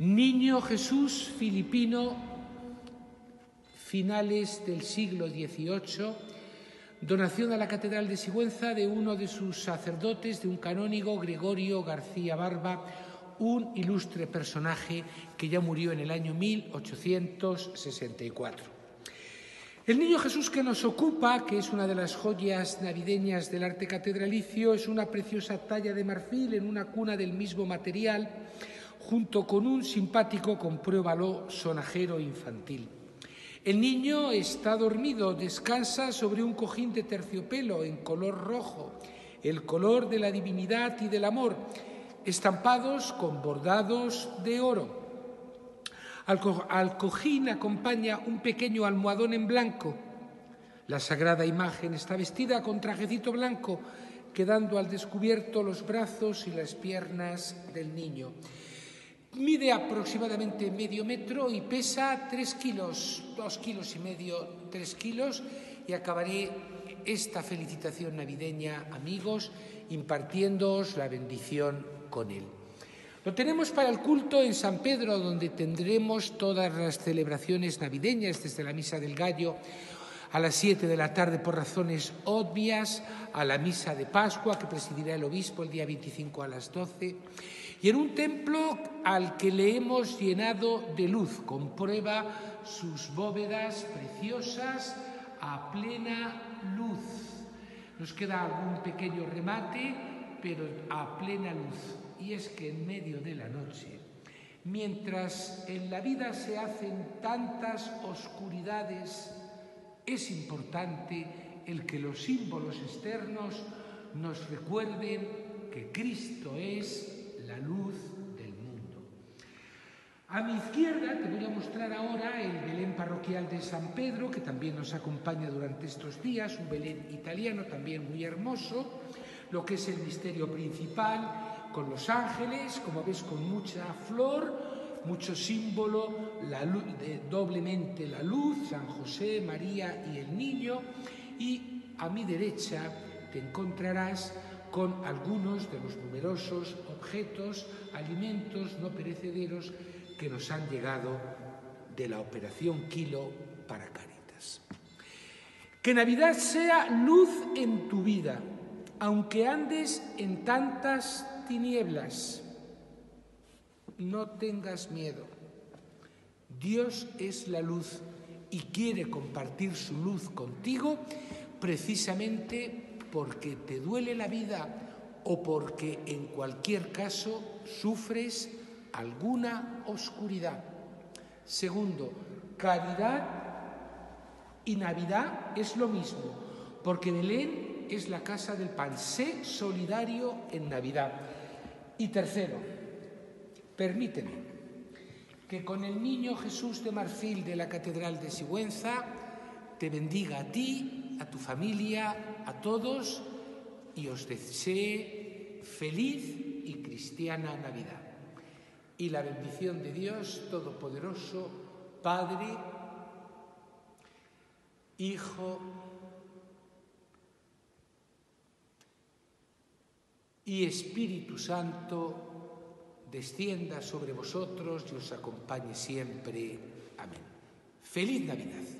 Niño Jesús filipino, finales del siglo XVIII, donación a la Catedral de Sigüenza de uno de sus sacerdotes, de un canónigo, Gregorio García Barba, un ilustre personaje que ya murió en el año 1864. El niño Jesús que nos ocupa, que es una de las joyas navideñas del arte catedralicio, es una preciosa talla de marfil en una cuna del mismo material, junto con un simpático, compruébalo, sonajero infantil. El niño está dormido, descansa sobre un cojín de terciopelo en color rojo, el color de la divinidad y del amor, estampados con bordados de oro. Al, cojín acompaña un pequeño almohadón en blanco. La sagrada imagen está vestida con trajecito blanco, quedando al descubierto los brazos y las piernas del niño. Mide aproximadamente medio metro y pesa tres kilos, dos kilos y medio, tres kilos. Y acabaré esta felicitación navideña, amigos, impartiéndoos la bendición con él. Lo tenemos para el culto en San Pedro, donde tendremos todas las celebraciones navideñas, desde la Misa del Gallo a las 7 de la tarde por razones obvias, a la Misa de Pascua que presidirá el Obispo el día 25 a las 12, y en un templo al que le hemos llenado de luz, comprueba sus bóvedas preciosas a plena luz. Nos queda algún pequeño remate, pero a plena luz y es que en medio de la noche, mientras en la vida se hacen tantas oscuridades, es importante el que los símbolos externos nos recuerden que Cristo es la luz del mundo. A mi izquierda te voy a mostrar ahora el Belén parroquial de San Pedro, que también nos acompaña durante estos días, un Belén italiano también muy hermoso, lo que es el misterio principal con los ángeles, como ves, con mucha flor, mucho símbolo, la doblemente la luz, San José, María y el niño, y a mi derecha te encontrarás con algunos de los numerosos objetos, alimentos no perecederos que nos han llegado de la operación Kilo para Caritas. Que Navidad sea luz en tu vida, aunque andes en tantas tinieblas, no tengas miedo. Dios es la luz y quiere compartir su luz contigo precisamente porque te duele la vida o porque en cualquier caso sufres alguna oscuridad. Segundo, caridad y Navidad es lo mismo, porque Belén es la casa del pan. Sé solidario en Navidad. Y tercero, permíteme que con el niño Jesús de Marfil de la Catedral de Sigüenza te bendiga a ti, a tu familia, a todos y os desee feliz y cristiana Navidad. Y la bendición de Dios Todopoderoso, Padre, Hijo y Espíritu Santo descienda sobre vosotros y os acompañe siempre. Amén. Feliz Navidad.